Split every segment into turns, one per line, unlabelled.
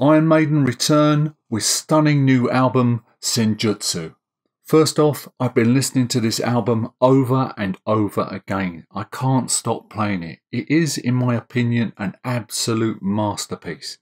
Iron Maiden return with stunning new album Senjutsu. First off, I've been listening to this album over and over again. I can't stop playing it. It is, in my opinion, an absolute masterpiece.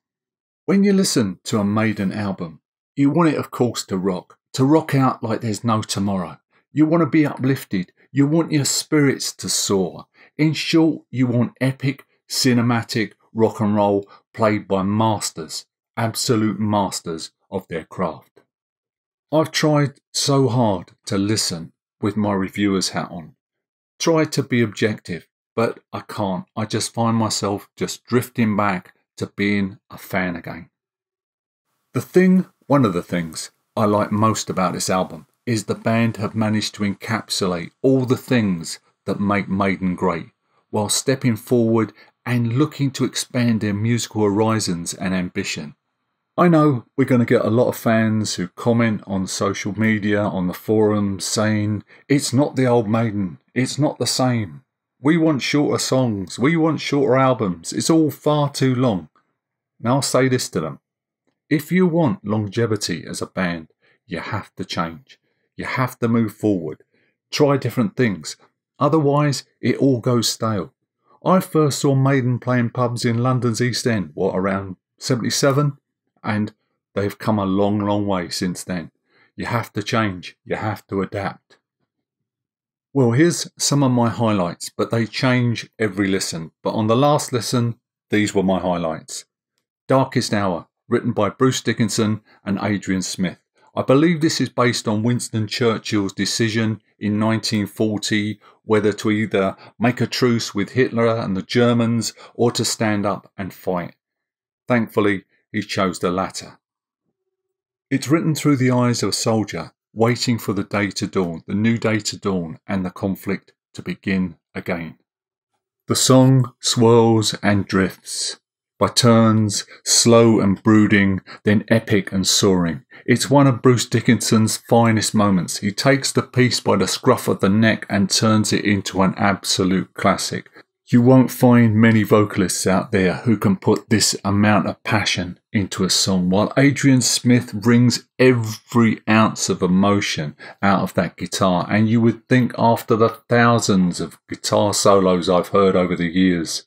When you listen to a Maiden album, you want it, of course, to rock, to rock out like there's no tomorrow. You want to be uplifted. You want your spirits to soar. In short, you want epic, cinematic rock and roll played by masters absolute masters of their craft. I've tried so hard to listen with my reviewer's hat on, tried to be objective, but I can't. I just find myself just drifting back to being a fan again. The thing, one of the things I like most about this album is the band have managed to encapsulate all the things that make Maiden great while stepping forward and looking to expand their musical horizons and ambition. I know we're going to get a lot of fans who comment on social media, on the forums, saying, it's not the old Maiden, it's not the same. We want shorter songs, we want shorter albums, it's all far too long. Now I'll say this to them. If you want longevity as a band, you have to change. You have to move forward. Try different things. Otherwise, it all goes stale. I first saw Maiden playing pubs in London's East End, what, around 77? And they've come a long, long way since then. You have to change, you have to adapt. Well, here's some of my highlights, but they change every listen. But on the last listen, these were my highlights. Darkest Hour, written by Bruce Dickinson and Adrian Smith. I believe this is based on Winston Churchill's decision in 1940 whether to either make a truce with Hitler and the Germans or to stand up and fight. Thankfully, he chose the latter. It's written through the eyes of a soldier waiting for the day to dawn, the new day to dawn, and the conflict to begin again. The song swirls and drifts, by turns slow and brooding, then epic and soaring. It's one of Bruce Dickinson's finest moments. He takes the piece by the scruff of the neck and turns it into an absolute classic. You won't find many vocalists out there who can put this amount of passion into a song, while Adrian Smith brings every ounce of emotion out of that guitar. And you would think, after the thousands of guitar solos I've heard over the years,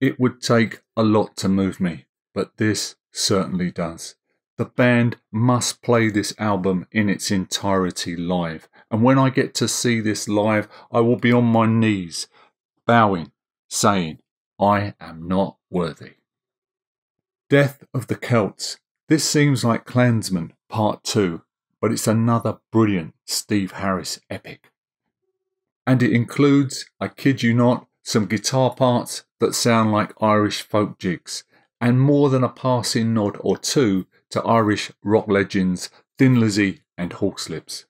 it would take a lot to move me, but this certainly does. The band must play this album in its entirety live, and when I get to see this live, I will be on my knees bowing, saying, I am not worthy. Death of the Celts. This seems like Clansman Part 2, but it's another brilliant Steve Harris epic. And it includes, I kid you not, some guitar parts that sound like Irish folk jigs, and more than a passing nod or two to Irish rock legends Thin Lizzy and Horslips.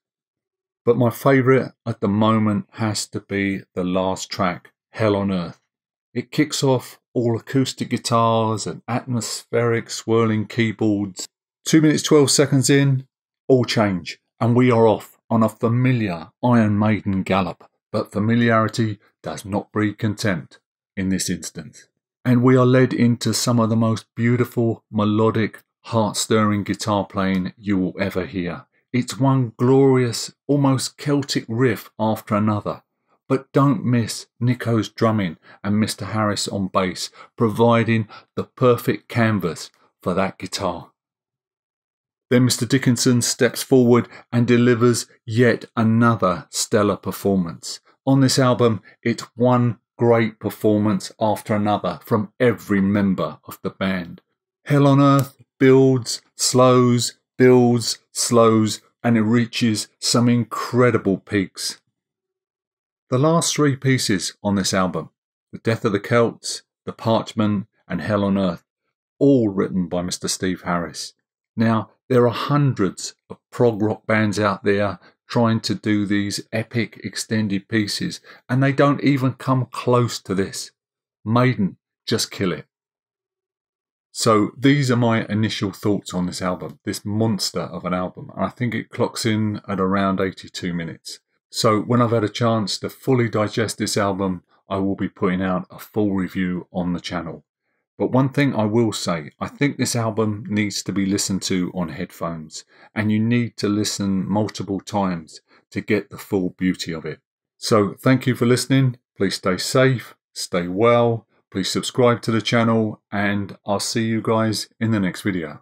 But my favourite at the moment has to be the last track, Hell on Earth. It kicks off all acoustic guitars and atmospheric swirling keyboards. 2 minutes 12 seconds in, all change, and we are off on a familiar Iron Maiden gallop. But familiarity does not breed contempt in this instance. And we are led into some of the most beautiful, melodic, heart stirring guitar playing you will ever hear. It's one glorious, almost Celtic riff after another but don't miss Nicko's drumming and Mr. Harris on bass, providing the perfect canvas for that guitar. Then Mr. Dickinson steps forward and delivers yet another stellar performance. On this album, it's one great performance after another from every member of the band. Hell on Earth builds, slows, builds, slows, and it reaches some incredible peaks. The last three pieces on this album, The Death of the Celts, The Parchment, and Hell on Earth, all written by Mr. Steve Harris. Now, there are hundreds of prog rock bands out there trying to do these epic extended pieces, and they don't even come close to this. Maiden just kill it. So these are my initial thoughts on this album, this monster of an album. I think it clocks in at around 82 minutes. So when I've had a chance to fully digest this album, I will be putting out a full review on the channel. But one thing I will say, I think this album needs to be listened to on headphones, and you need to listen multiple times to get the full beauty of it. So, thank you for listening. Please stay safe, stay well, please subscribe to the channel, and I'll see you guys in the next video.